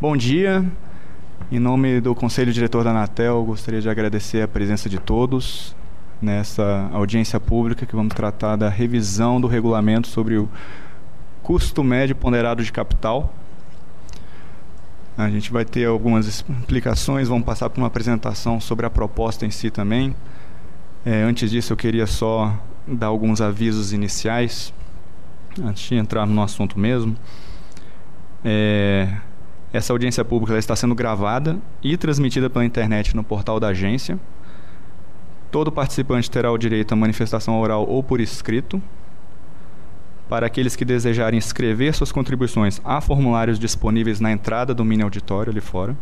Bom dia. Em nome do Conselho Diretor da Anatel, gostaria de agradecer a presença de todos nessa audiência pública que vamos tratar da revisão do regulamento sobre o custo médio ponderado de capital. A gente vai ter algumas explicações, vamos passar por uma apresentação sobre a proposta em si também. É, antes disso, eu queria só dar alguns avisos iniciais, antes de entrar no assunto mesmo. É, essa audiência pública está sendo gravada e transmitida pela internet no portal da agência. Todo participante terá o direito à manifestação oral ou por escrito. Para aqueles que desejarem escrever suas contribuições, há formulários disponíveis na entrada do mini auditório ali fora.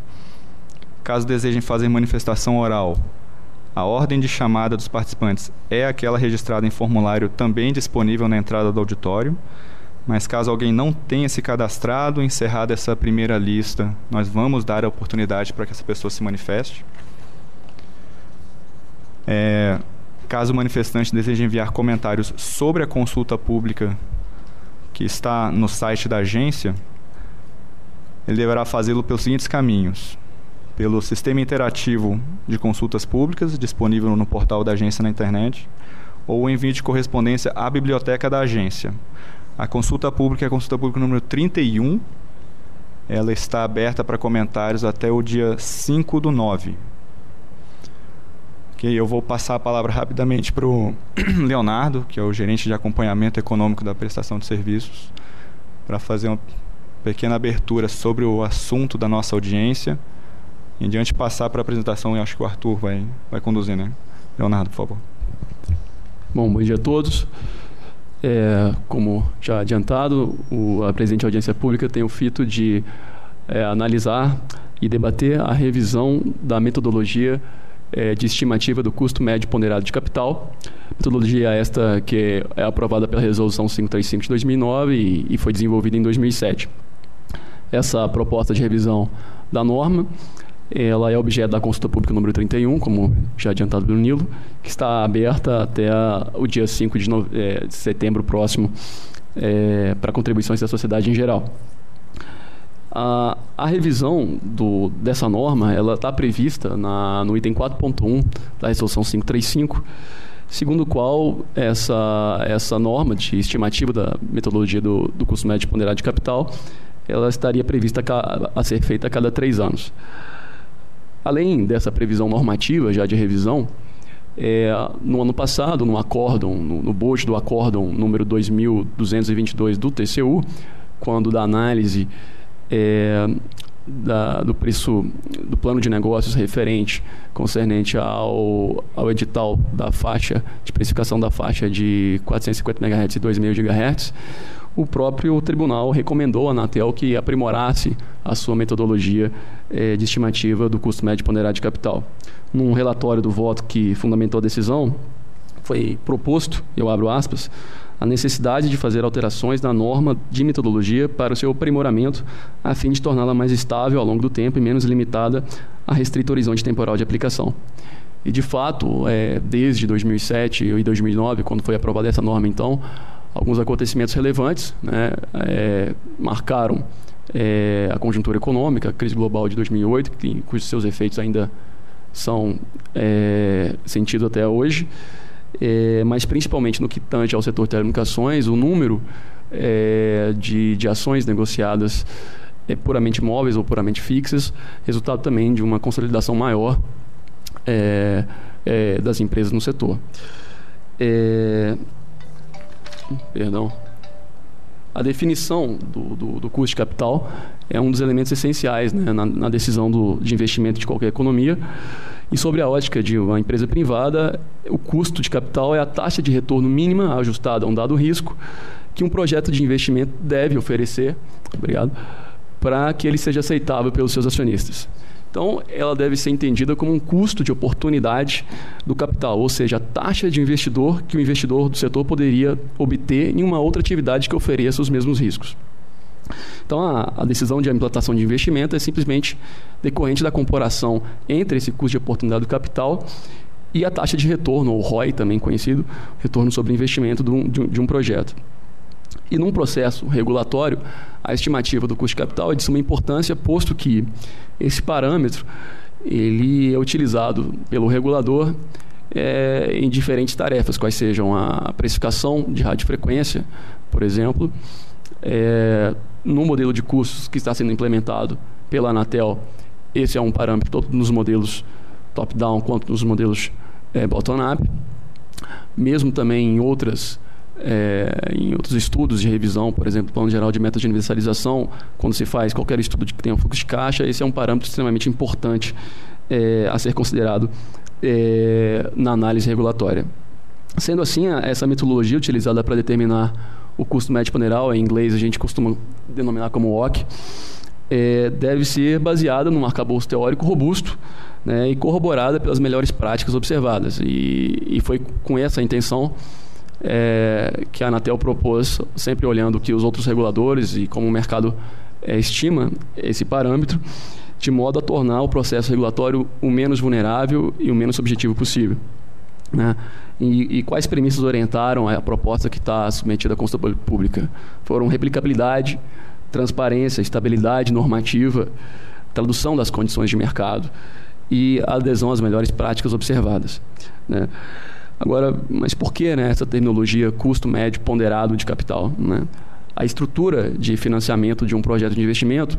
Caso desejem fazer manifestação oral, a ordem de chamada dos participantes é aquela registrada em formulário também disponível na entrada do auditório. Mas caso alguém não tenha se cadastrado, encerrada essa primeira lista, nós vamos dar a oportunidade para que essa pessoa se manifeste. É, caso o manifestante deseje enviar comentários sobre a consulta pública que está no site da agência, ele deverá fazê-lo pelos seguintes caminhos: pelo sistema interativo de consultas públicas disponível no portal da agência na internet, ou envio de correspondência à biblioteca da agência a consulta pública é a consulta pública número 31. Ela está aberta para comentários até o dia 5 do 9. Ok, eu vou passar a palavra rapidamente para o Leonardo, que é o gerente de acompanhamento econômico da prestação de serviços, para fazer uma pequena abertura sobre o assunto da nossa audiência. E em diante passar para a apresentação, eu acho que o Arthur vai, vai conduzir, né? Leonardo, por favor. Bom, bom dia a todos. É, como já adiantado, o, a presidente da audiência pública tem o fito de é, analisar e debater a revisão da metodologia é, de estimativa do custo médio ponderado de capital. Metodologia esta que é aprovada pela Resolução 535 de 2009 e, e foi desenvolvida em 2007. Essa proposta de revisão da norma ela é objeto da consulta pública número 31, como já adiantado pelo Nilo, que está aberta até o dia 5 de, de setembro próximo é, para contribuições da sociedade em geral. A, a revisão do, dessa norma ela está prevista na, no item 4.1 da Resolução 535, segundo o qual essa, essa norma de estimativa da metodologia do, do custo médio ponderado de capital ela estaria prevista a, a ser feita a cada três anos. Além dessa previsão normativa já de revisão, é, no ano passado, no acórdão, no, no bojo do acórdão número 2222 do TCU, quando da análise é, da, do preço do plano de negócios referente concernente ao, ao edital da faixa de precificação da faixa de 450 MHz e 2,5 GHz, o próprio tribunal recomendou à Anatel que aprimorasse a sua metodologia eh, de estimativa do custo médio ponderado de capital. Num relatório do voto que fundamentou a decisão, foi proposto, eu abro aspas, a necessidade de fazer alterações na norma de metodologia para o seu aprimoramento, a fim de torná-la mais estável ao longo do tempo e menos limitada a restrito horizonte temporal de aplicação. E, de fato, é, desde 2007 e 2009, quando foi aprovada essa norma, então, alguns acontecimentos relevantes né, é, marcaram é, a conjuntura econômica, a crise global de 2008, que, cujos seus efeitos ainda são é, sentidos até hoje, é, mas principalmente no que tange ao setor de telecomunicações, o número é, de, de ações negociadas é, puramente móveis ou puramente fixas, resultado também de uma consolidação maior é, das empresas no setor. É, perdão. A definição do, do, do, custo de capital é um dos elementos essenciais né, na, na, decisão do, de investimento de qualquer economia. E sobre a ótica de uma empresa privada, o custo de capital é a taxa de retorno mínima ajustada a um dado risco que um projeto de investimento deve oferecer, obrigado, para que ele seja aceitável pelos seus acionistas. Então, ela deve ser entendida como um custo de oportunidade do capital, ou seja, a taxa de investidor que o investidor do setor poderia obter em uma outra atividade que ofereça os mesmos riscos. Então, a, a, decisão de implantação de investimento é simplesmente decorrente da comparação entre esse custo de oportunidade do capital e a taxa de retorno, ou ROI também conhecido, retorno sobre investimento de um, de um, de um projeto. E num processo regulatório, a estimativa do custo de capital é de suma importância, posto que esse parâmetro ele é utilizado pelo regulador é, em diferentes tarefas, quais sejam a precificação de radiofrequência, por exemplo, é, no modelo de custos que está sendo implementado pela Anatel, esse é um parâmetro tanto nos modelos top-down quanto nos modelos é, bottom-up. Mesmo também em outras é, em outros estudos de revisão, por exemplo, Plano Geral de Metas de Universalização, quando se faz qualquer estudo que tenha um fluxo de caixa, esse é um parâmetro extremamente importante é, a ser considerado é, na análise regulatória. Sendo assim, essa metodologia utilizada para determinar o custo médio ponderal, em inglês a gente costuma denominar como OC, é, deve ser baseada num arcabouço teórico robusto né, e corroborada pelas melhores práticas observadas. E, e foi com essa intenção é, que a Anatel propôs, sempre olhando que os outros reguladores e como o mercado é, estima esse parâmetro, de modo a tornar o processo regulatório o menos vulnerável e o menos subjetivo possível. Né? E, e, quais premissas orientaram a proposta que está submetida à consulta pública? Foram replicabilidade, transparência, estabilidade normativa, tradução das condições de mercado e adesão às melhores práticas observadas. Né? Agora, mas por que né, essa terminologia custo médio ponderado de capital? Né? A estrutura de financiamento de um projeto de investimento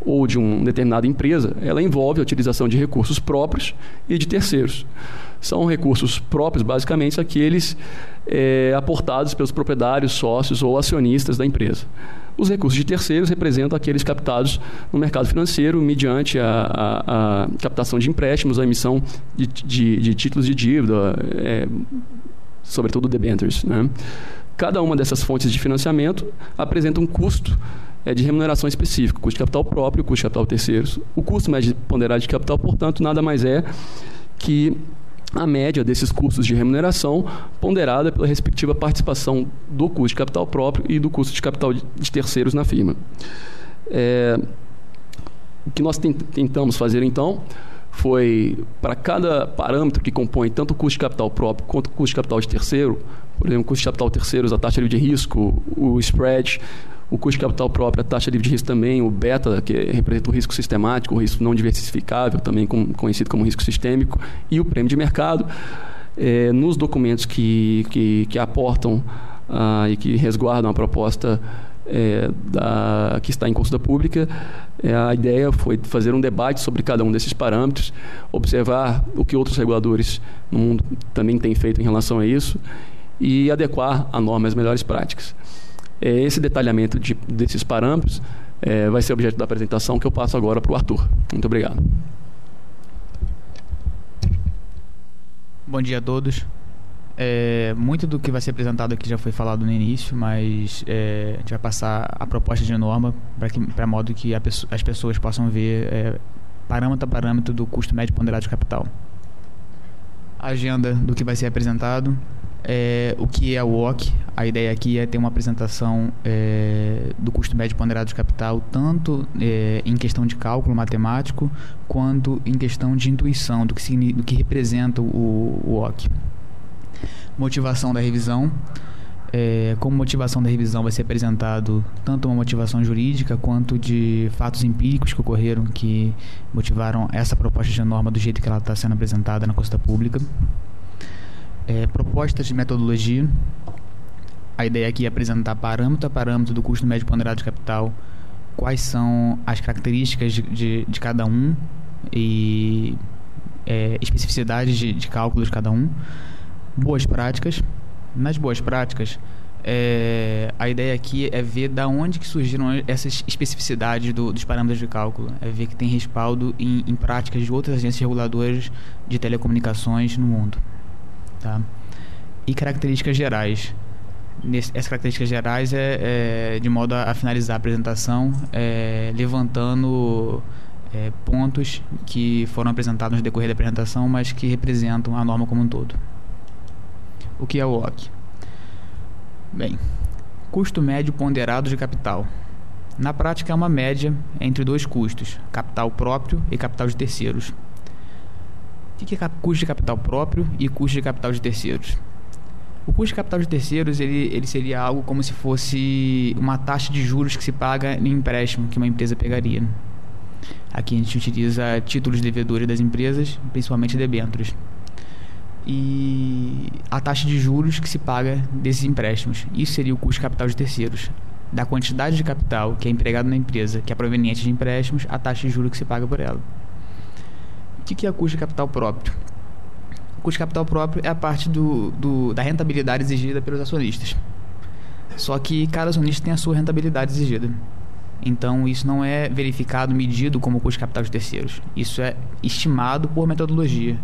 ou de uma determinada empresa, ela envolve a utilização de recursos próprios e de terceiros. São recursos próprios, basicamente, aqueles é, aportados pelos proprietários, sócios ou acionistas da empresa. Os recursos de terceiros representam aqueles captados no mercado financeiro mediante a, a, a captação de empréstimos, a emissão de, de, de títulos de dívida, é, sobretudo debentures. Né? Cada uma dessas fontes de financiamento apresenta um custo é, de remuneração específico, custo de capital próprio, custo de capital terceiros. O custo médio ponderado de capital, portanto, nada mais é que a média desses custos de remuneração ponderada pela respectiva participação do custo de capital próprio e do custo de capital de terceiros na firma. É, o que nós tentamos fazer então foi para cada parâmetro que compõe tanto o custo de capital próprio quanto o custo de capital de terceiro, por exemplo, o custo de capital terceiros, a taxa livre de risco, o spread, o custo de capital próprio, a taxa livre de risco também, o beta, que representa o risco sistemático, o risco não diversificável, também conhecido como risco sistêmico, e o prêmio de mercado. É, nos documentos que, que, que aportam ah, e que resguardam a proposta é, da, que está em consulta pública, é, a ideia foi fazer um debate sobre cada um desses parâmetros, observar o que outros reguladores no mundo também têm feito em relação a isso e adequar a norma às melhores práticas. É, esse detalhamento de, desses parâmetros é, vai ser objeto da apresentação que eu passo agora para o Arthur. Muito obrigado. Bom dia a todos. É, muito do que vai ser apresentado aqui já foi falado no início, mas é, a gente vai passar a proposta de norma para modo que as pessoas possam ver é, parâmetro a parâmetro do custo médio ponderado de capital. A agenda do que vai ser apresentado é, o que é o WOC. A ideia aqui é ter uma apresentação é, do custo médio ponderado de capital, tanto é, em questão de cálculo matemático, quanto em questão de intuição, do que, do que representa o, o. Motivação da revisão. É, como motivação da revisão vai ser apresentado tanto uma motivação jurídica quanto de fatos empíricos que ocorreram que motivaram essa proposta de norma do jeito que ela está sendo apresentada na consulta pública é, propostas de metodologia. A ideia aqui é apresentar parâmetro a parâmetro do custo médio ponderado de capital, quais são as características de, de, de cada um e é, especificidades de, de cálculo de cada um. Boas práticas. Nas boas práticas, é, a ideia aqui é ver da onde que surgiram essas especificidades do, dos parâmetros de cálculo. É ver que tem respaldo em, em práticas de outras agências reguladoras de telecomunicações no mundo. Tá? E características gerais. Essas características gerais é, é, de modo a, a finalizar a apresentação, é, levantando é, pontos que foram apresentados no decorrer da apresentação, mas que representam a norma como um todo. O que é o OC? Bem, custo médio ponderado de capital. Na prática, é uma média entre dois custos, capital próprio e capital de terceiros, o que é custo de capital próprio e custo de capital de terceiros? O custo de capital de terceiros ele, ele seria algo como se fosse uma taxa de juros que se paga em empréstimo que uma empresa pegaria. Aqui a gente utiliza títulos devedores das empresas, principalmente debêntures. E a taxa de juros que se paga desses empréstimos. Isso seria o custo de capital de terceiros. Da quantidade de capital que é empregado na empresa, que é proveniente de empréstimos, a taxa de juros que se paga por ela. O que é custo de capital próprio? O custo de capital próprio é a parte do, do, da rentabilidade exigida pelos acionistas. Só que cada acionista tem a sua rentabilidade exigida. Então, isso não é verificado, medido como custo de capital de terceiros. Isso é estimado por metodologia.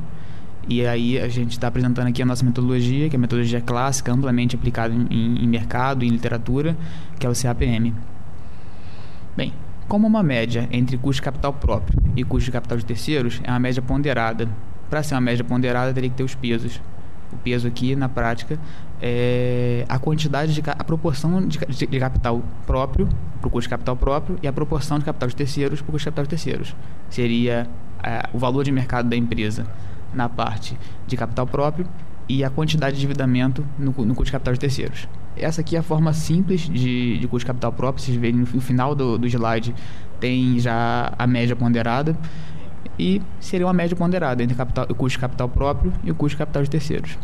E aí a gente está apresentando aqui a nossa metodologia, que é a metodologia clássica, amplamente aplicada em, em mercado em literatura, que é o CAPM. Bem, como uma média entre custo de capital próprio e custo de capital de terceiros é uma média ponderada. Para ser uma média ponderada, teria que ter os pesos. O peso aqui, na prática, é a quantidade, de, a proporção de, de, de capital próprio para o custo de capital próprio e a proporção de capital de terceiros para o custo de capital de terceiros. Seria é, o valor de mercado da empresa na parte de capital próprio e a quantidade de endividamento no, no custo de capital de terceiros. Essa aqui é a forma simples de, de custo de capital próprio. Vocês verem no, no final do, do slide tem já a média ponderada e seria uma média ponderada entre capital, o custo de capital próprio e o custo de capital de terceiros.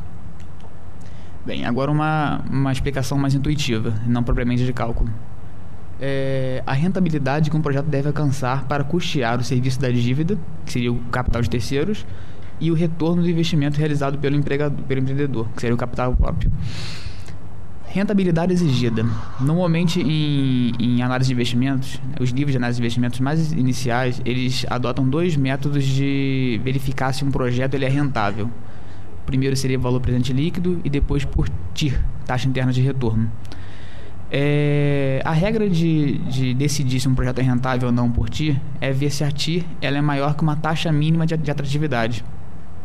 Bem, agora uma, uma explicação mais intuitiva, não propriamente de cálculo. É, a rentabilidade que um projeto deve alcançar para custear o serviço da dívida, que seria o capital de terceiros, e o retorno do investimento realizado pelo, empregador, pelo empreendedor, que seria o capital próprio. Rentabilidade exigida. Normalmente, em, em, análise de investimentos, os livros de análise de investimentos mais iniciais, eles adotam dois métodos de verificar se um projeto ele é rentável. Primeiro seria o valor presente líquido e depois por TIR, taxa interna de retorno. É, a regra de, de, decidir se um projeto é rentável ou não por TIR é ver se a TIR ela é maior que uma taxa mínima de, de atratividade.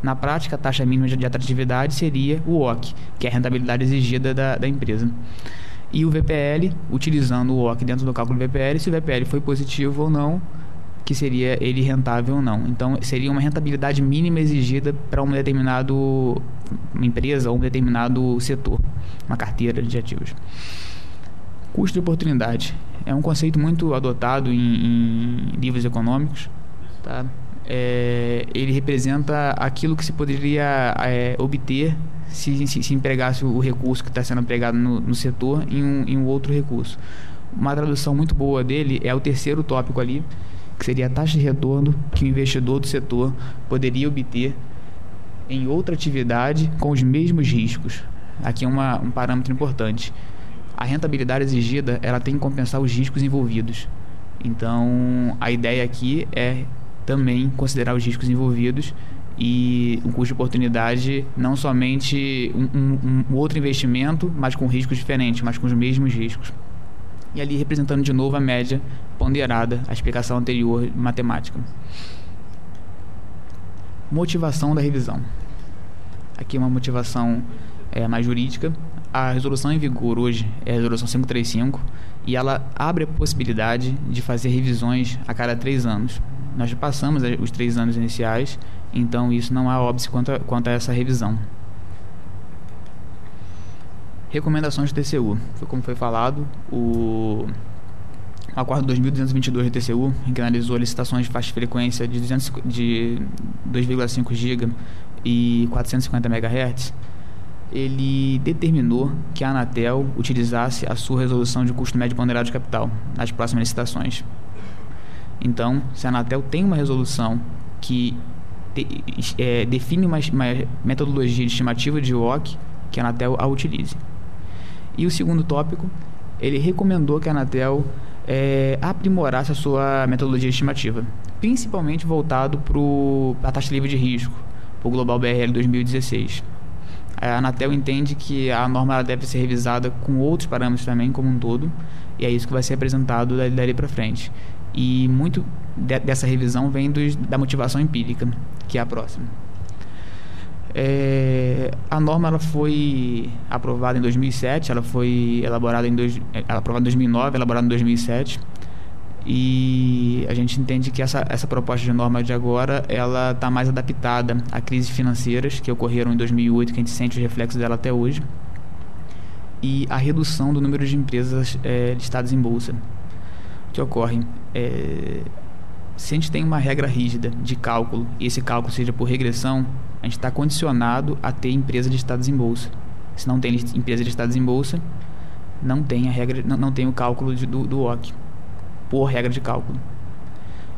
Na prática, a taxa mínima de atratividade seria o OC, que é a rentabilidade exigida da, da empresa. E o VPL, utilizando o OC dentro do cálculo do VPL, se o VPL foi positivo ou não, que seria ele rentável ou não. Então, seria uma rentabilidade mínima exigida para um determinado uma empresa ou um determinado setor, uma carteira de ativos. Custo de oportunidade é um conceito muito adotado em, em livros econômicos, tá? É, ele representa aquilo que se poderia é, obter se, se, se, empregasse o recurso que está sendo empregado no, no setor em um, em um, outro recurso. Uma tradução muito boa dele é o terceiro tópico ali, que seria a taxa de retorno que o investidor do setor poderia obter em outra atividade com os mesmos riscos. Aqui é uma, um parâmetro importante. A rentabilidade exigida ela tem que compensar os riscos envolvidos. Então, a ideia aqui é também considerar os riscos envolvidos e um custo de oportunidade não somente um, um, um, outro investimento, mas com riscos diferentes, mas com os mesmos riscos. E ali representando de novo a média ponderada, a explicação anterior matemática. Motivação da revisão. Aqui uma motivação é, mais jurídica. A resolução em vigor hoje é a resolução 535 e ela abre a possibilidade de fazer revisões a cada três anos. Nós já passamos os três anos iniciais, então isso não há óbice quanto a, quanto a essa revisão. Recomendações do TCU. Foi como foi falado, o Acordo 2222 do TCU, que analisou licitações de faixa de frequência de, de 2,5 GB e 450 MHz, ele determinou que a Anatel utilizasse a sua resolução de custo médio ponderado de capital nas próximas licitações. Então, se a Anatel tem uma resolução que de, é, define uma, uma, metodologia estimativa de WOC, que a Anatel a utilize. E o segundo tópico, ele recomendou que a Anatel é, aprimorasse a sua metodologia estimativa, principalmente voltado para a taxa livre de risco, para o Global BRL 2016. A Anatel entende que a norma deve ser revisada com outros parâmetros também, como um todo, e é isso que vai ser apresentado dali para frente. E muito de, dessa revisão vem dos, da motivação empírica, que é a próxima. É, a norma ela foi aprovada em 2007, ela foi elaborada em dois, ela aprovada em 2009, elaborada em 2007. E a gente entende que essa, essa proposta de norma de agora ela está mais adaptada a crises financeiras que ocorreram em 2008, que a gente sente os reflexos dela até hoje. e a redução do número de empresas é, listadas em bolsa. Que ocorre? É, se a gente tem uma regra rígida de cálculo e esse cálculo seja por regressão, a gente está condicionado a ter empresas listadas em bolsa. Se não tem empresas listadas em bolsa, não tem a regra, não, não tem o cálculo de, do, do OC, por regra de cálculo.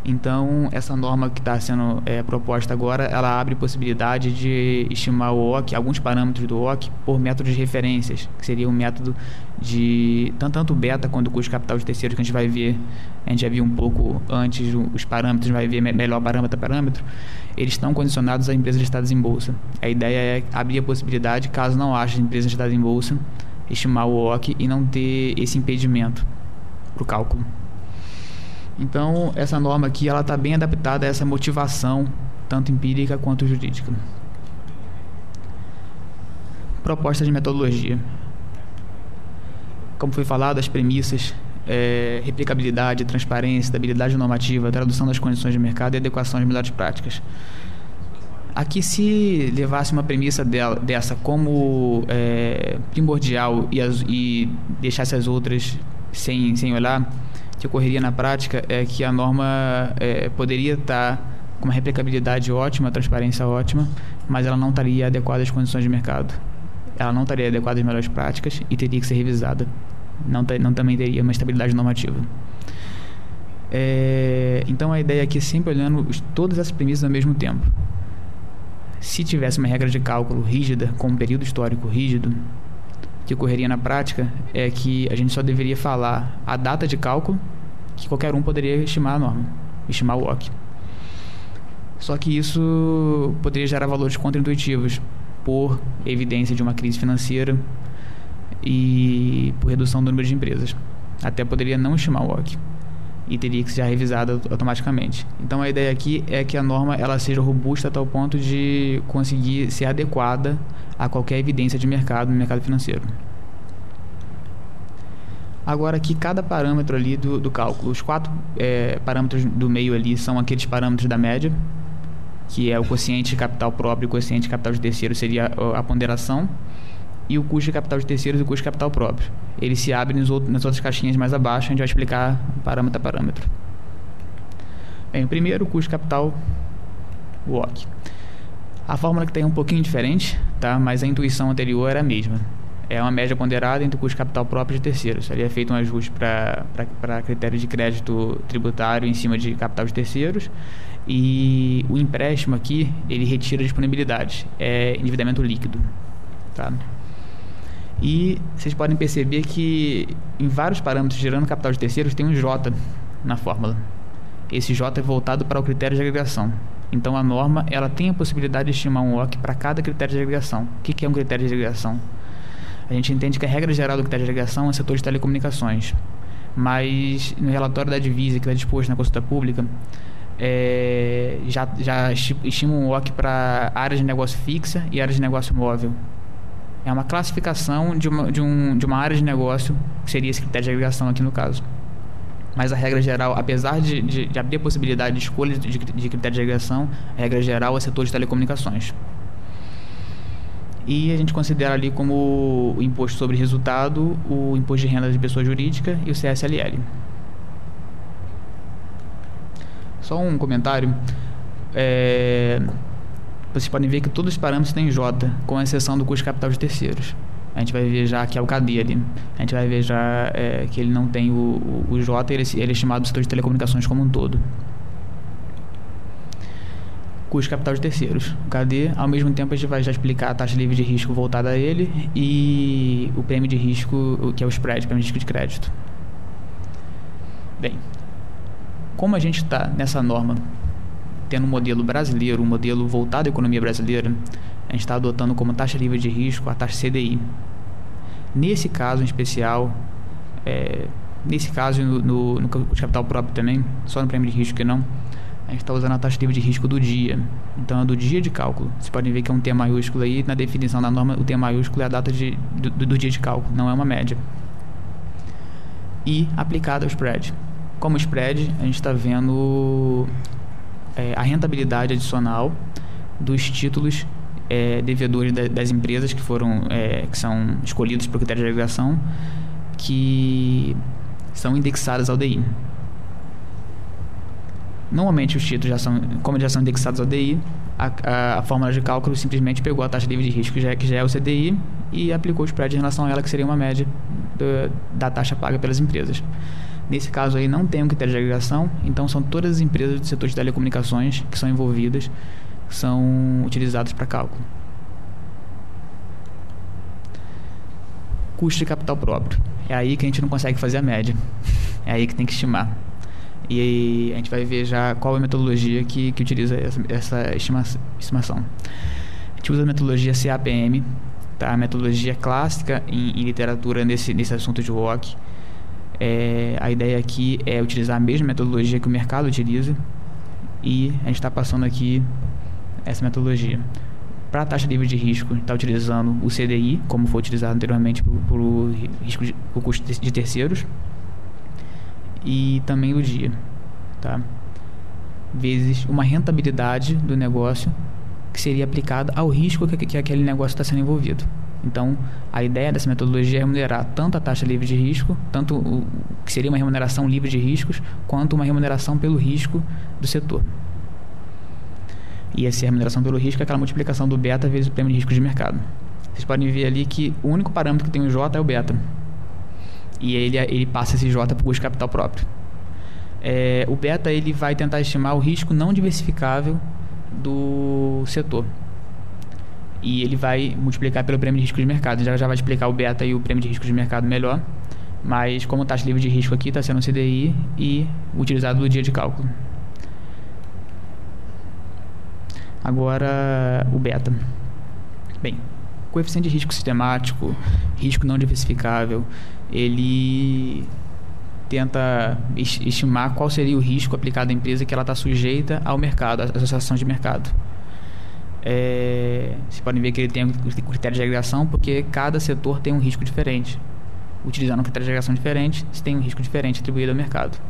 Então, essa norma que está sendo é, proposta agora, ela abre possibilidade de estimar o OC, alguns parâmetros do OC, por métodos de referências, que seria um método de tanto, tanto beta quanto o custo capital de terceiros, que a gente vai ver, a gente já viu um pouco antes os parâmetros, vai ver melhor parâmetro a parâmetro, eles estão condicionados a empresas listadas em bolsa. A ideia é abrir a possibilidade, caso não haja empresas listadas em bolsa, estimar o OC e não ter esse impedimento para o cálculo. Então, essa norma aqui ela está bem adaptada a essa motivação, tanto empírica quanto jurídica. Proposta de metodologia. Como foi falado, as premissas, é, replicabilidade, transparência, estabilidade normativa, tradução das condições de mercado e adequação às melhores práticas. Aqui, se levasse uma premissa dela, dessa como é, primordial e, as, e deixasse as outras sem, sem olhar, que ocorreria na prática é que a norma é, poderia estar com uma replicabilidade ótima, transparência ótima, mas ela não estaria adequada às condições de mercado. Ela não estaria adequada às melhores práticas e teria que ser revisada. Não, não também teria uma estabilidade normativa. É, então a ideia aqui é sempre olhando todas essas premissas ao mesmo tempo. Se tivesse uma regra de cálculo rígida, com um período histórico rígido, que ocorreria na prática é que a gente só deveria falar a data de cálculo, que qualquer um poderia estimar a norma, estimar o OC. Só que isso poderia gerar valores contraintuitivos por evidência de uma crise financeira e por redução do número de empresas. Até poderia não estimar o OC e teria que ser revisada automaticamente. Então a ideia aqui é que a norma ela seja robusta a tal ponto de conseguir ser adequada a qualquer evidência de mercado no mercado financeiro. Agora aqui cada parâmetro ali do, do cálculo, os quatro é, parâmetros do meio ali são aqueles parâmetros da média, que é o quociente de capital próprio e o quociente de capital de terceiro seria a ponderação, e o custo de capital de terceiros e o custo de capital próprio. Ele se abre nos outros, nas outras caixinhas mais abaixo, a gente vai explicar parâmetro a parâmetro. Bem, primeiro, o custo de capital WOC. A fórmula que tem é um pouquinho diferente, tá? mas a intuição anterior era a mesma. É uma média ponderada entre o custo de capital próprio de terceiros. Ali é feito um ajuste para critério de crédito tributário em cima de capital de terceiros. E o empréstimo aqui, ele retira disponibilidade. É endividamento líquido. Tá? E vocês podem perceber que em vários parâmetros gerando capital de terceiros tem um J na fórmula. Esse J é voltado para o critério de agregação. Então a norma ela tem a possibilidade de estimar um OC para cada critério de agregação. O que, é um critério de agregação? A gente entende que a regra geral do critério de agregação é o setor de telecomunicações. Mas no relatório da divisa que está disposto na consulta pública, é, já, já estima um OC para áreas de negócio fixa e áreas de negócio móvel. É uma classificação de uma, de, um, de uma área de negócio, que seria esse critério de agregação aqui no caso. Mas a regra geral, apesar de, de, de abrir a possibilidade de escolha de, de critério de agregação, a regra geral é setor de telecomunicações. E a gente considera ali como o imposto sobre resultado, o imposto de renda de pessoa jurídica e o CSLL. Só um comentário. É, vocês podem ver que todos os parâmetros têm J, com exceção do custo capital de terceiros a gente vai ver já que é o KD ali. A gente vai ver já é, que ele não tem o, o, o J, ele, ele é estimado do setor de telecomunicações como um todo. Custo capital de terceiros. O KD, ao mesmo tempo, a gente vai já explicar a taxa livre de risco voltada a ele e o prêmio de risco, que é o spread, prêmio de risco de crédito. Bem, como a gente está nessa norma, tendo um modelo brasileiro, um modelo voltado à economia brasileira, a gente está adotando como taxa livre de risco a taxa CDI. Nesse caso em especial, é, nesse caso no, no, no capital próprio também, só no prêmio de risco que não, a gente está usando a taxa livre de risco do dia. Então é do dia de cálculo. Vocês podem ver que é um T maiúsculo aí. Na definição da norma, o T maiúsculo é a data de, do, do dia de cálculo, não é uma média. E aplicado ao spread. Como spread, a gente está vendo é, a rentabilidade adicional dos títulos é, devedores da, das empresas que foram é, que são escolhidos por critério de agregação que são indexadas ao DI. Normalmente os títulos já são, como já são indexados ao DI, a, a, a, fórmula de cálculo simplesmente pegou a taxa livre de risco, já, que já é o CDI, e aplicou o spread em relação a ela, que seria uma média do, da taxa paga pelas empresas. Nesse caso aí não tem um critério de agregação, então são todas as empresas do setor de telecomunicações que são envolvidas, são utilizadas para cálculo. Custo de capital próprio. É aí que a gente não consegue fazer a média. É aí que tem que estimar. E a gente vai ver já qual é a metodologia que, que utiliza essa, essa estima, estimação. A gente usa a metodologia CAPM, tá? a metodologia clássica em, em literatura nesse, nesse assunto de ROC. É, a ideia aqui é utilizar a mesma metodologia que o mercado utiliza e a gente está passando aqui essa metodologia. Para a taxa livre de risco, está utilizando o CDI, como foi utilizado anteriormente para o risco de, o custo de terceiros e também o dia, tá? Vezes uma rentabilidade do negócio que seria aplicada ao risco que, que aquele negócio está sendo envolvido. Então, a ideia dessa metodologia é remunerar tanto a taxa livre de risco, tanto o que seria uma remuneração livre de riscos, quanto uma remuneração pelo risco do setor. E essa remuneração pelo risco é aquela multiplicação do beta vezes o prêmio de risco de mercado. Vocês podem ver ali que o único parâmetro que tem o J é o beta e ele, ele passa esse J para o custo capital próprio. É, o beta ele vai tentar estimar o risco não diversificável do setor. E ele vai multiplicar pelo prêmio de risco de mercado. Já já vai explicar o beta e o prêmio de risco de mercado melhor. Mas como taxa livre de risco aqui está sendo o CDI e utilizado no dia de cálculo. Agora o beta. Bem, coeficiente de risco sistemático, risco não diversificável, ele tenta estimar qual seria o risco aplicado à empresa que ela está sujeita ao mercado, à associação de mercado. É, vocês podem ver que ele tem um critério de agregação porque cada setor tem um risco diferente. Utilizando um critério de agregação diferente, você tem um risco diferente atribuído ao mercado.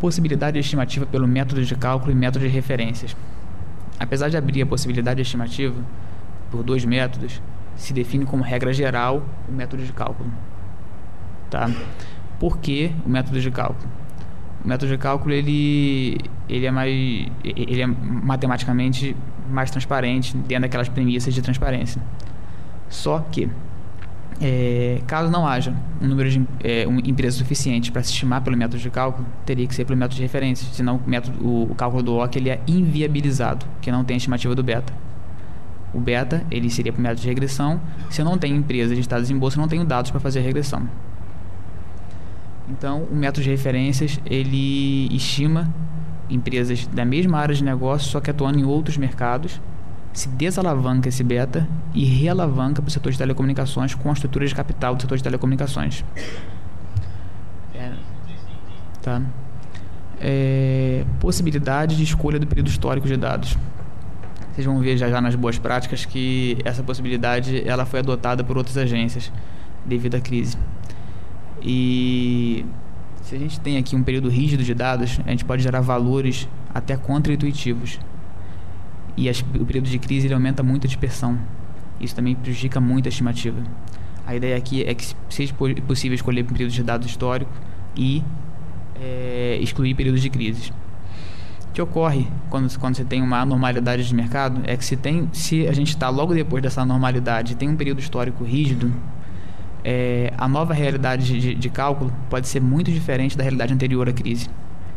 Possibilidade estimativa pelo método de cálculo e método de referências. Apesar de abrir a possibilidade estimativa por dois métodos, se define como regra geral o método de cálculo. Tá? Por que o método de cálculo? O método de cálculo ele, ele é mais ele é matematicamente mais transparente dentro daquelas premissas de transparência. Só que é, caso não haja um número de é, um, empresas suficiente para se estimar pelo método de cálculo, teria que ser pelo método de referência, senão o, método, o, o cálculo do OC ele é inviabilizado, que não tem estimativa do beta. O beta, ele seria para método de regressão. Se eu não tenho empresas listadas em bolsa, eu não tenho dados para fazer a regressão. Então, o método de referências, ele estima empresas da mesma área de negócio, só que atuando em outros mercados, se desalavanca esse beta e realavanca para o setor de telecomunicações com a estrutura de capital do setor de telecomunicações. É, tá. É, possibilidade de escolha do período histórico de dados vocês vão ver já já nas boas práticas que essa possibilidade ela foi adotada por outras agências devido à crise. E se a gente tem aqui um período rígido de dados, a gente pode gerar valores até contra-intuitivos. E as, o período de crise ele aumenta muito a dispersão. Isso também prejudica muito a estimativa. A ideia aqui é que seja possível escolher um período de dados histórico e é, excluir períodos de crise. O que ocorre quando, quando você tem uma anormalidade de mercado é que se, tem, se a gente está logo depois dessa anormalidade tem um período histórico rígido, é, a nova realidade de, de, cálculo pode ser muito diferente da realidade anterior à crise.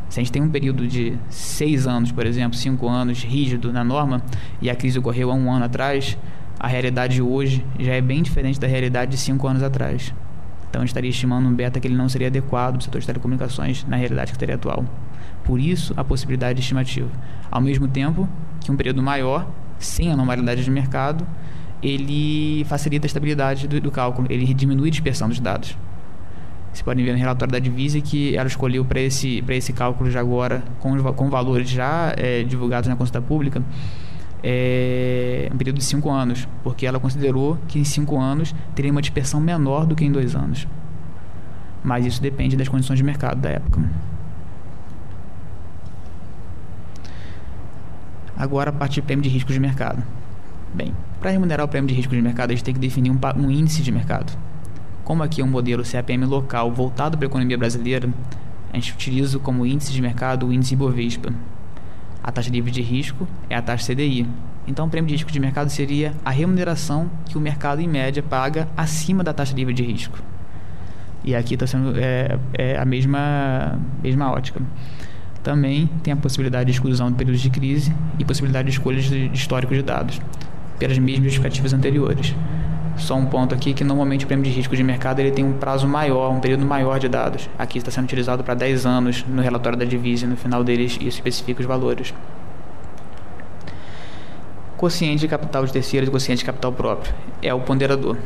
Se a gente tem um período de seis anos, por exemplo, cinco anos rígido na norma, e a crise ocorreu há um ano atrás, a realidade de hoje já é bem diferente da realidade de cinco anos atrás. Então, gente estaria estimando um beta que ele não seria adequado para o setor de telecomunicações na realidade que estaria atual. Por isso, a possibilidade de estimativa. Ao mesmo tempo que um período maior, sem anormalidade de mercado, ele facilita a estabilidade do, do cálculo, ele diminui a dispersão dos dados. Vocês podem ver no relatório da Divisa que ela escolheu para esse, esse cálculo já agora, com, com valores já é, divulgados na consulta pública, é, um período de 5 anos, porque ela considerou que em 5 anos teria uma dispersão menor do que em 2 anos. Mas isso depende das condições de mercado da época. Agora a parte de prêmio de risco de mercado. Bem, para remunerar o prêmio de risco de mercado, a gente tem que definir um, um índice de mercado. Como aqui é um modelo CAPM local voltado para a economia brasileira, a gente utiliza como índice de mercado o índice Ibovespa. A taxa livre de risco é a taxa CDI. Então, o prêmio de risco de mercado seria a remuneração que o mercado, em média, paga acima da taxa livre de risco. E aqui está sendo é, é a mesma, mesma ótica. Também tem a possibilidade de exclusão de períodos de crise e possibilidade de escolhas de histórico de dados, pelas mesmas justificativas anteriores. Só um ponto aqui que normalmente o prêmio de risco de mercado ele tem um prazo maior, um período maior de dados. Aqui está sendo utilizado para 10 anos no relatório da divisa e no final deles isso especifica os valores. Quociente de capital de terceiros e quociente de capital próprio é o ponderador.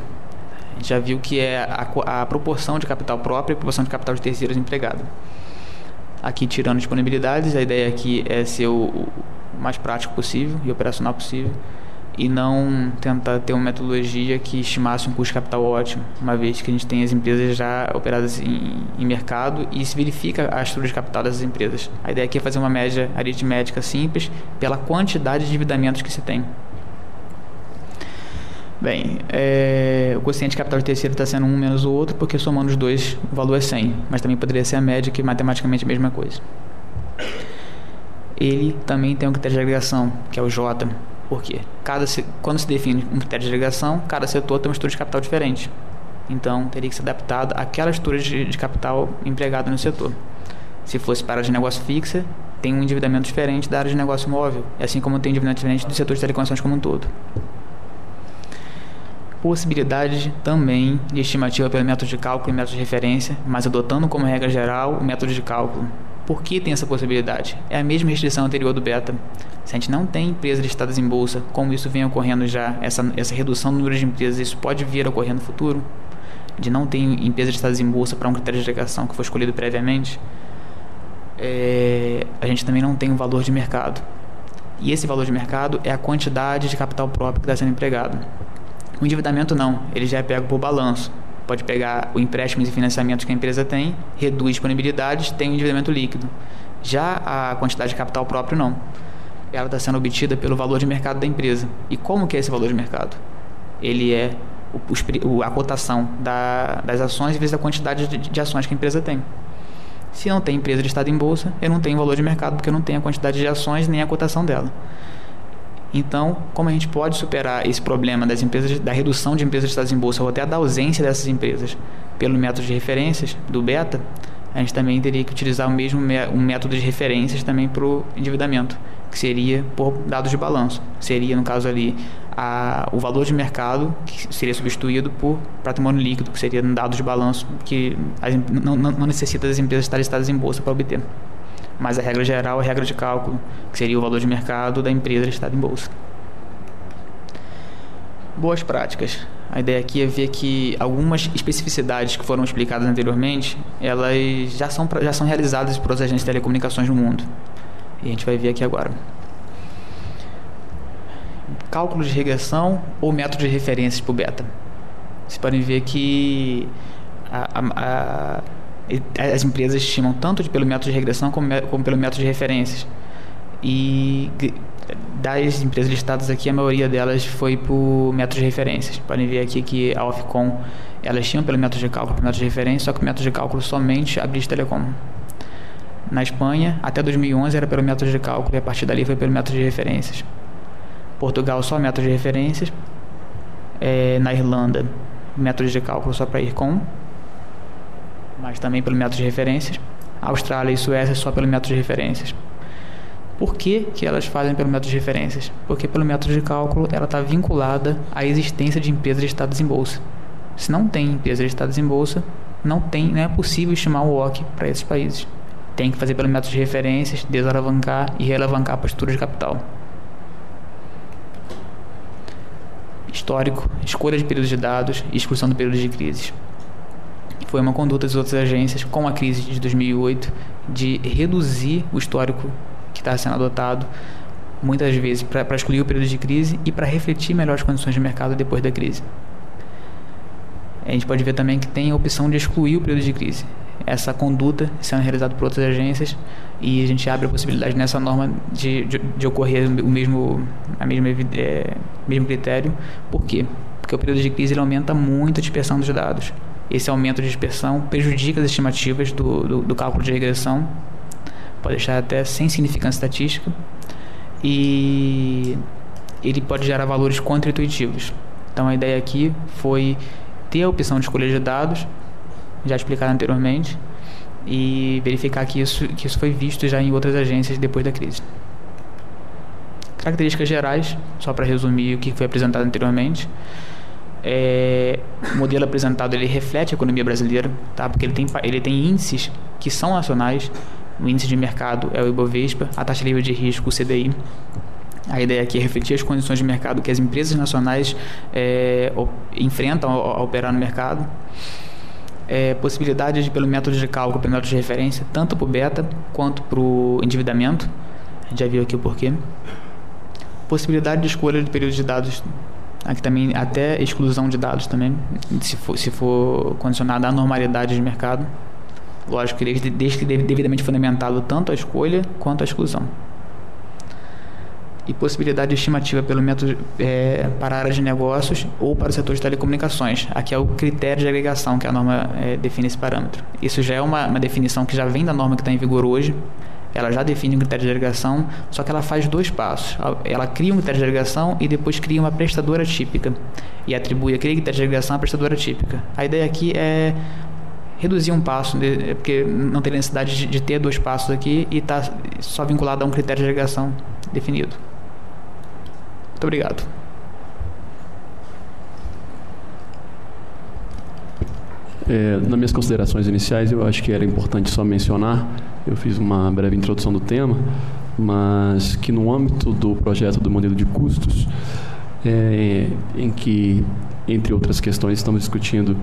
A gente já viu que é a, a proporção de capital próprio e a proporção de capital de terceiros empregado. Aqui tirando disponibilidades, a ideia aqui é ser o, o mais prático possível e operacional possível e não tentar ter uma metodologia que estimasse um custo capital ótimo, uma vez que a gente tem as empresas já operadas em, em mercado e se verifica a estrutura de capital dessas empresas. A ideia aqui é fazer uma média aritmética simples pela quantidade de endividamentos que se tem. Bem, é, o quociente de capital de terceiro está sendo um menos o outro, porque somando os dois o valor é 100, mas também poderia ser a média, que é matematicamente a mesma coisa. Ele também tem um critério de agregação, que é o J, porque cada, quando se define um critério de agregação, cada setor tem uma estrutura de capital diferente. Então, teria que ser adaptado àquela estrutura de, de capital empregada no setor. Se fosse para área de negócio fixa, tem um endividamento diferente da área de negócio móvel, assim como tem um endividamento diferente do setor de telecomunicações como um todo. Possibilidade também de estimativa pelo método de cálculo e método de referência, mas adotando como regra geral o método de cálculo. Por que tem essa possibilidade? É a mesma restrição anterior do beta. Se a gente não tem empresas listadas em bolsa, como isso vem ocorrendo já, essa, essa redução do número de empresas, isso pode vir a ocorrer no futuro? De não ter empresas listadas em bolsa para um critério de agregação que foi escolhido previamente? É, a gente também não tem um valor de mercado. E esse valor de mercado é a quantidade de capital próprio que está sendo empregado. O endividamento não, ele já é pego por balanço. Pode pegar o empréstimo e financiamentos que a empresa tem, reduz disponibilidades, tem o endividamento líquido. Já a quantidade de capital próprio não ela está sendo obtida pelo valor de mercado da empresa. E como que é esse valor de mercado? Ele é o, a cotação da, das ações vezes a quantidade de, de, ações que a empresa tem. Se não tem empresa listada em bolsa, eu não tenho valor de mercado porque eu não tenho a quantidade de ações nem a cotação dela. Então, como a gente pode superar esse problema das empresas, da redução de empresas listadas em bolsa ou até da ausência dessas empresas pelo método de referências do beta, a gente também teria que utilizar o mesmo um método de referências também para o endividamento que seria por dados de balanço. Seria, no caso ali, a, o valor de mercado, que seria substituído por patrimônio líquido, que seria dados de balanço, que as, não, não necessita das empresas estarem listadas em bolsa para obter. Mas a regra geral é a regra de cálculo, que seria o valor de mercado da empresa listada em bolsa. Boas práticas. A ideia aqui é ver que algumas especificidades que foram explicadas anteriormente, elas já são, já são realizadas por agentes de telecomunicações no mundo. E a gente vai ver aqui agora. Cálculo de regressão ou método de referências para o beta. Vocês podem ver que a, a, a, as empresas estimam tanto pelo método de regressão como, como pelo método de referências. E das empresas listadas aqui, a maioria delas foi por método de referências. Podem ver aqui que a Ofcom, elas tinham pelo método de cálculo, pelo método de referência, só que o método de cálculo somente a British Telecom na Espanha, até 2011 era pelo método de cálculo e a partir dali foi pelo método de referências. Portugal só método de referências. É, na Irlanda, método de cálculo só para ir com, mas também pelo método de referências. Austrália e Suécia só pelo método de referências. Por que, que elas fazem pelo método de referências? Porque pelo método de cálculo ela está vinculada à existência de empresas listadas em bolsa. Se não tem empresas listadas em bolsa, não, tem, não é possível estimar o OC para esses países tem que fazer pelo método de referências, desalavancar e realavancar a postura de capital. Histórico, escolha de períodos de dados e exclusão do período de crises. Foi uma conduta das outras agências, com a crise de 2008, de reduzir o histórico que está sendo adotado, muitas vezes para excluir o período de crise e para refletir melhor as condições de mercado depois da crise. A gente pode ver também que tem a opção de excluir o período de crise essa conduta sendo realizada por outras agências e a gente abre a possibilidade nessa norma de, de, de ocorrer o mesmo, a mesma, é, mesmo critério. Por quê? Porque o período de crise aumenta muito a dispersão dos dados. Esse aumento de dispersão prejudica as estimativas do, do, do cálculo de regressão, pode deixar até sem significância estatística e ele pode gerar valores contra-intuitivos. Então a ideia aqui foi ter a opção de escolha de dados, já explicado anteriormente, e verificar que isso, que isso foi visto já em outras agências depois da crise. Características gerais, só para resumir o que foi apresentado anteriormente. É, o modelo apresentado ele reflete a economia brasileira, tá? porque ele tem, ele tem índices que são nacionais. O índice de mercado é o Ibovespa, a taxa livre de risco, o CDI. A ideia aqui é refletir as condições de mercado que as empresas nacionais é, enfrentam ao, ao, operar no mercado. É, possibilidades de, pelo método de cálculo, pelo método de referência, tanto para o beta quanto para o endividamento. Já viu aqui o porquê. Possibilidade de escolha de período de dados aqui também até exclusão de dados também, se for, se for condicionada à normalidade de mercado. Lógico que desde, que devidamente fundamentado tanto a escolha quanto a exclusão e possibilidade de estimativa pelo método é, para a área de negócios ou para o setor de telecomunicações. Aqui é o critério de agregação que a norma é, define esse parâmetro. Isso já é uma, uma definição que já vem da norma que está em vigor hoje. Ela já define um critério de agregação, só que ela faz dois passos. Ela cria um critério de agregação e depois cria uma prestadora típica e atribui aquele critério de agregação à prestadora típica. A ideia aqui é reduzir um passo, porque não tem necessidade de, de ter dois passos aqui e está só vinculado a um critério de agregação definido. Muito obrigado. É, nas minhas considerações iniciais, eu acho que era importante só mencionar, eu fiz uma breve introdução do tema, mas que no âmbito do projeto do modelo de custos, é, em que, entre outras questões, estamos discutindo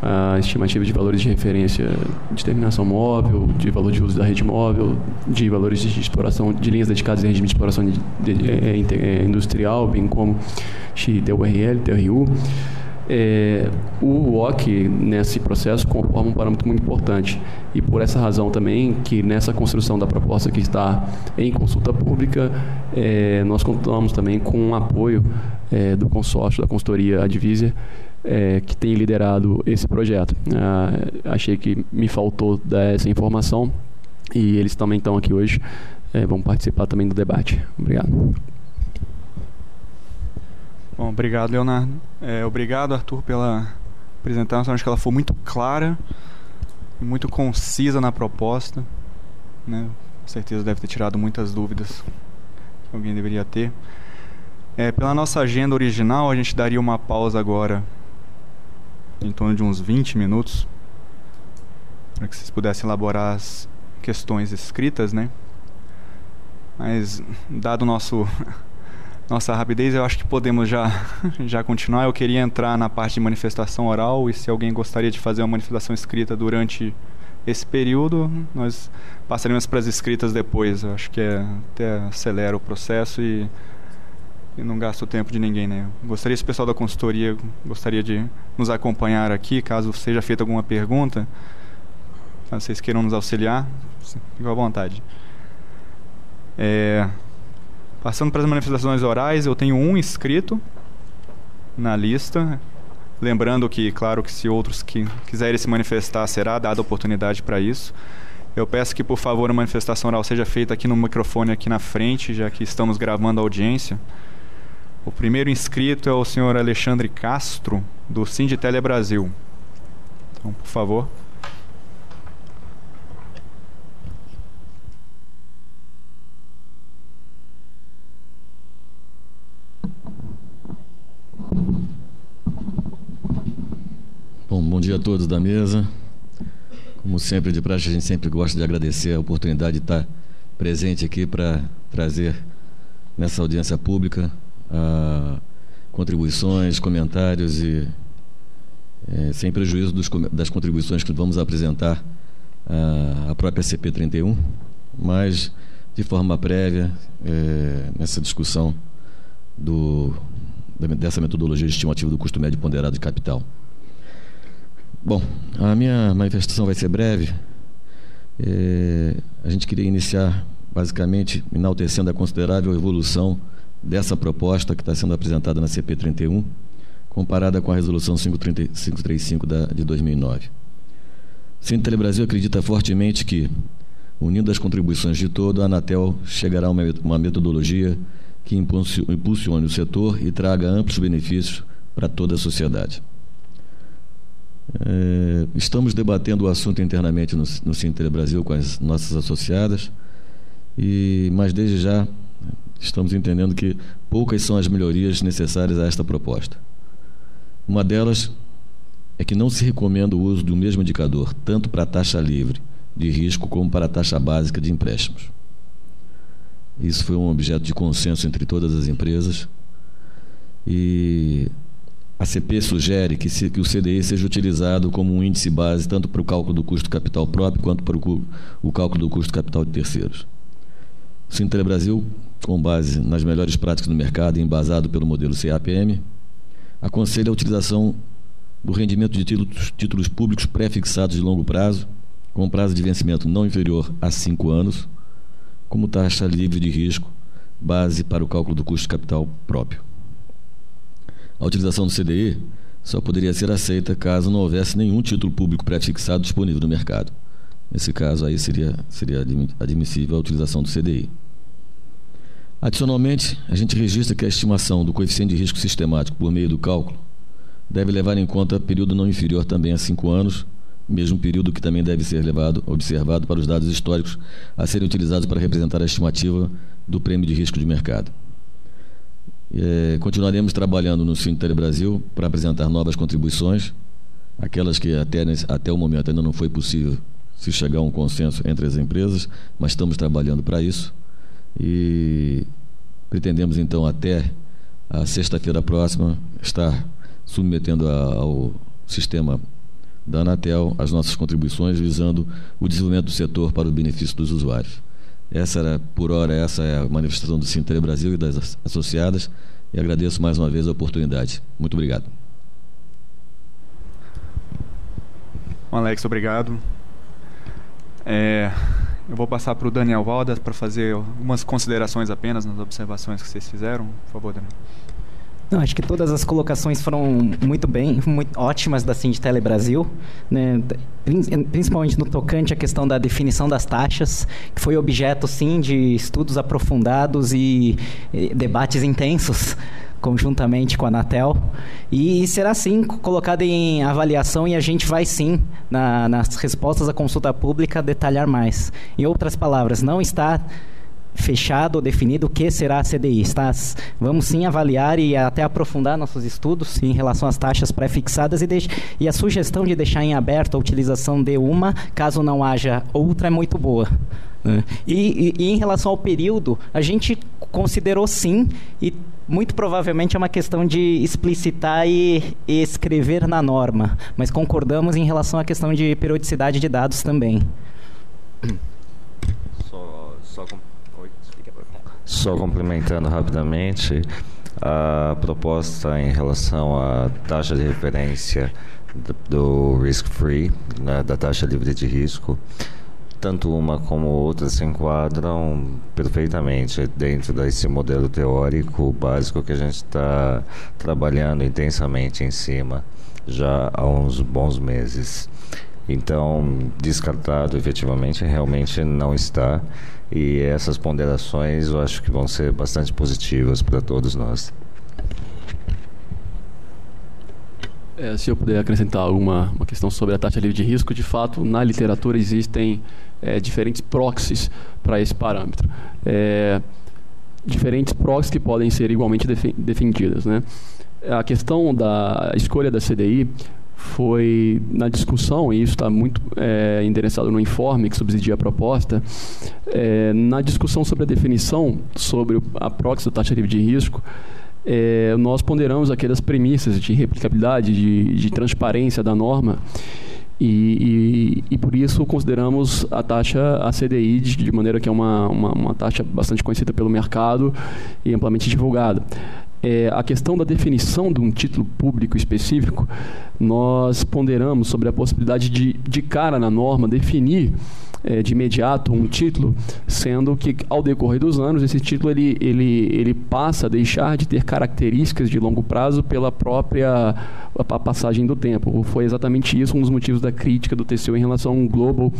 a estimativa de valores de referência de terminação móvel, de valor de uso da rede móvel, de valores de exploração de linhas dedicadas em regime de exploração de, de, de, é, é, industrial, bem como XDURL, TRU. É, o WOC nesse processo conforma um parâmetro muito importante e por essa razão também que nessa construção da proposta que está em consulta pública é, nós contamos também com o um apoio é, do consórcio da consultoria Advisia é, que tem liderado esse projeto. Ah, achei que me faltou dar essa informação e eles também estão aqui hoje, é, vão participar também do debate. Obrigado. Bom, obrigado, Leonardo. É, obrigado, Arthur, pela apresentação. Acho que ela foi muito clara e muito concisa na proposta. Né? Com certeza deve ter tirado muitas dúvidas que alguém deveria ter. É, pela nossa agenda original, a gente daria uma pausa agora em torno de uns 20 minutos, para que vocês pudessem elaborar as questões escritas, né? Mas, dado nosso nossa rapidez, eu acho que podemos já, já continuar. Eu queria entrar na parte de manifestação oral e se alguém gostaria de fazer uma manifestação escrita durante esse período, nós passaremos para as escritas depois. Eu acho que é, até acelera o processo e e não gasto o tempo de ninguém, né? Gostaria se o pessoal da consultoria gostaria de nos acompanhar aqui, caso seja feita alguma pergunta, caso vocês queiram nos auxiliar, fique à vontade. É, passando para as manifestações orais, eu tenho um inscrito na lista. Lembrando que, claro, que se outros que quiserem se manifestar, será dada oportunidade para isso. Eu peço que, por favor, a manifestação oral seja feita aqui no microfone aqui na frente, já que estamos gravando a audiência. O primeiro inscrito é o senhor Alexandre Castro, do Sinditele Brasil. Então, por favor. Bom, bom dia a todos da mesa. Como sempre, de praxe, a gente sempre gosta de agradecer a oportunidade de estar presente aqui para trazer nessa audiência pública a contribuições, comentários e é, sem prejuízo dos, das contribuições que vamos apresentar à, própria CP31, mas de forma prévia é, nessa discussão do, dessa metodologia estimativa do custo médio ponderado de capital. Bom, a minha manifestação vai ser breve. É, a gente queria iniciar, basicamente, enaltecendo a considerável evolução dessa proposta que está sendo apresentada na CP31, comparada com a Resolução 535 da, de 2009. O Cine Brasil acredita fortemente que, unindo as contribuições de todo, a Anatel chegará a uma, uma metodologia que impulsione o setor e traga amplos benefícios para toda a sociedade. É, estamos debatendo o assunto internamente no, no Cinter Brasil com as nossas associadas, e, mas desde já estamos entendendo que poucas são as melhorias necessárias a esta proposta. Uma delas é que não se recomenda o uso do mesmo indicador, tanto para a taxa livre de risco como para a taxa básica de empréstimos. Isso foi um objeto de consenso entre todas as empresas. E a CP sugere que, se, que, o CDI seja utilizado como um índice base tanto para o cálculo do custo capital próprio quanto para o, o cálculo do custo capital de terceiros. O Sintra Brasil, com base nas melhores práticas do mercado e embasado pelo modelo CAPM, aconselha a utilização do rendimento de títulos, títulos públicos pré-fixados de longo prazo, com prazo de vencimento não inferior a cinco anos, como taxa livre de risco, base para o cálculo do custo capital próprio. A utilização do CDI só poderia ser aceita caso não houvesse nenhum título público pré-fixado disponível no mercado. Nesse caso, aí seria, seria admissível a utilização do CDI. Adicionalmente, a gente registra que a estimação do coeficiente de risco sistemático por meio do cálculo deve levar em conta período não inferior também a cinco anos, mesmo período que também deve ser levado, observado para os dados históricos a serem utilizados para representar a estimativa do prêmio de risco de mercado. É, continuaremos trabalhando no Sinter Brasil para apresentar novas contribuições, aquelas que até, até o momento ainda não foi possível se chegar a um consenso entre as empresas, mas estamos trabalhando para isso e pretendemos então até a sexta-feira próxima estar submetendo a, ao sistema da Anatel as nossas contribuições visando o desenvolvimento do setor para o benefício dos usuários. Essa era, por hora, essa é a manifestação do Sinter Brasil e das associadas e agradeço mais uma vez a oportunidade. Muito obrigado. Alex, obrigado. É, eu vou passar para o Daniel Valdas para fazer algumas considerações apenas nas observações que vocês fizeram. Por favor, Daniel. Não, acho que todas as colocações foram muito bem, muito ótimas da Sindtele Brasil, né? principalmente no tocante à questão da definição das taxas, que foi objeto, sim, de estudos aprofundados e, e debates intensos conjuntamente com a Anatel e será sim colocado em avaliação e a gente vai sim na, nas respostas à consulta pública detalhar mais. Em outras palavras, não está fechado ou definido o que será a CDI. Está, vamos sim avaliar e até aprofundar nossos estudos em relação às taxas pré-fixadas e, e a sugestão de deixar em aberto a utilização de uma, caso não haja outra, é muito boa. Né? E, e, e, em relação ao período, a gente considerou sim, e muito provavelmente é uma questão de explicitar e, e escrever na norma, mas concordamos em relação à questão de periodicidade de dados também. Só, só só complementando rapidamente, a proposta em relação à taxa de referência do risk-free, né, da taxa livre de risco, tanto uma como outra se enquadram perfeitamente dentro desse modelo teórico básico que a gente está trabalhando intensamente em cima já há uns bons meses. Então, descartado efetivamente realmente não está. E essas ponderações eu acho que vão ser bastante positivas para todos nós. É, se eu puder acrescentar alguma uma questão sobre a taxa livre de risco, de fato, na literatura existem é, diferentes proxies para esse parâmetro. É, diferentes proxies que podem ser igualmente defendidas. Né? A questão da escolha da CDI foi na discussão, e isso está muito é, endereçado no informe que subsidia a proposta, é, na discussão sobre a definição sobre a proxy da taxa livre de risco, é, nós ponderamos aquelas premissas de replicabilidade, de, de transparência da norma, e, e, e, por isso consideramos a taxa a CDI de, de maneira que é uma, uma, uma, taxa bastante conhecida pelo mercado e amplamente divulgada é, a questão da definição de um título público específico, nós ponderamos sobre a possibilidade de, de cara na norma, definir é, de imediato um título, sendo que ao decorrer dos anos esse título ele, ele, ele passa a deixar de ter características de longo prazo pela própria a passagem do tempo. Foi exatamente isso um dos motivos da crítica do TCU em relação ao Global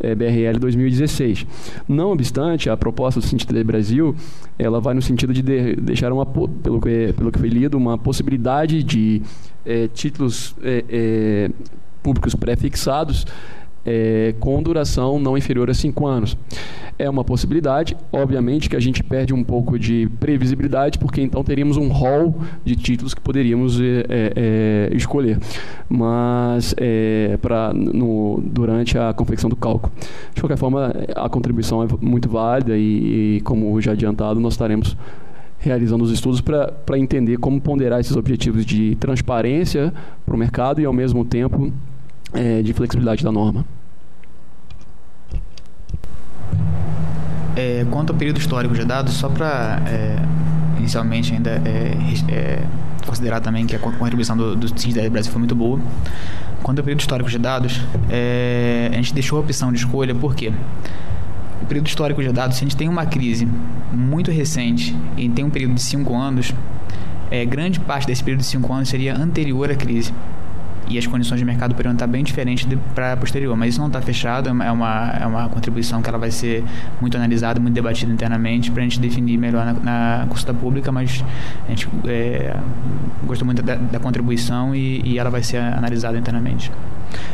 é, BRL 2016. Não obstante, a proposta do Cintilha Brasil ela vai no sentido de, de deixar uma pelo que pelo que foi lido uma possibilidade de é, títulos é, é públicos pré-fixados é, com duração não inferior a cinco anos. É uma possibilidade, obviamente que a gente perde um pouco de previsibilidade, porque então teríamos um rol de títulos que poderíamos é, é, é escolher, mas é, pra, no, durante a confecção do cálculo. De qualquer forma, a contribuição é muito válida e, e como já adiantado, nós estaremos realizando os estudos para entender como ponderar esses objetivos de transparência para o mercado e, ao mesmo tempo, é, de flexibilidade da norma. É, quanto ao período histórico de dados, só para é, inicialmente ainda é, é, considerar também que a contribuição do, do Brasil foi muito boa. Quanto ao período histórico de dados, é, a gente deixou a opção de escolha por quê? O período histórico de dados, se a gente tem uma crise muito recente e tem um período de 5 anos, é, grande parte desse período de 5 anos seria anterior à crise e as condições de mercado poderiam estar bem diferentes para posterior. Mas isso não está fechado, é uma, é uma contribuição que ela vai ser muito analisada, muito debatida internamente para a gente definir melhor na, na consulta pública, mas a gente é, gostou muito da, da contribuição e, e, ela vai ser analisada internamente.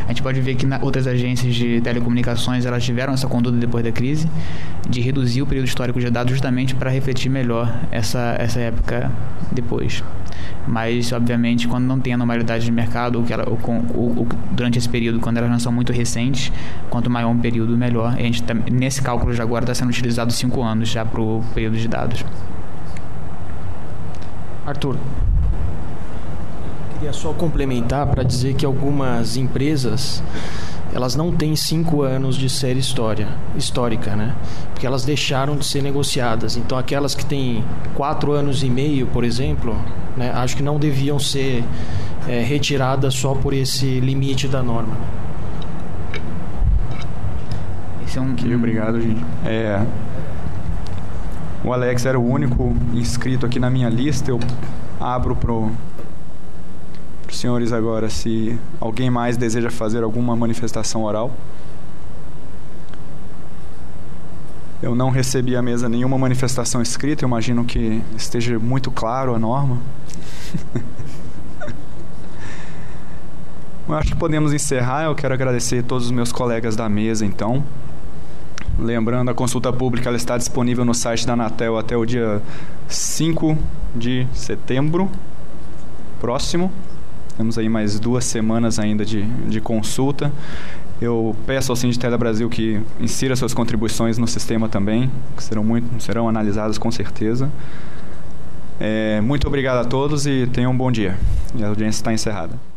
A gente pode ver que na, outras agências de telecomunicações elas tiveram essa conduta depois da crise de reduzir o período histórico de dados justamente para refletir melhor essa, essa época depois. Mas, obviamente, quando não tem anormalidade de mercado, ou que ela, durante esse período, quando elas não são muito recentes, quanto maior um período, melhor. a gente tá, nesse cálculo já agora está sendo utilizado cinco anos já para o período de dados. Arthur. Queria só complementar para dizer que algumas empresas elas não têm cinco anos de série história, histórica, né? Porque elas deixaram de ser negociadas. Então, aquelas que têm quatro anos e meio, por exemplo, né, acho que não deviam ser é, retiradas só por esse limite da norma. Esse é um... Obrigado, gente. É, o Alex era o único inscrito aqui na minha lista. Eu abro pro para os senhores agora se alguém mais deseja fazer alguma manifestação oral. Eu não recebi à mesa nenhuma manifestação escrita, eu imagino que esteja muito claro a norma. eu acho que podemos encerrar. Eu quero agradecer a todos os meus colegas da mesa, então. Lembrando, a consulta pública ela está disponível no site da Anatel até o dia 5 de setembro próximo. Temos aí mais duas semanas ainda de, de consulta. Eu peço ao Sinditela Brasil que insira suas contribuições no sistema também, que serão, muito, serão analisadas com certeza. É, muito obrigado a todos e tenham um bom dia. A audiência está encerrada.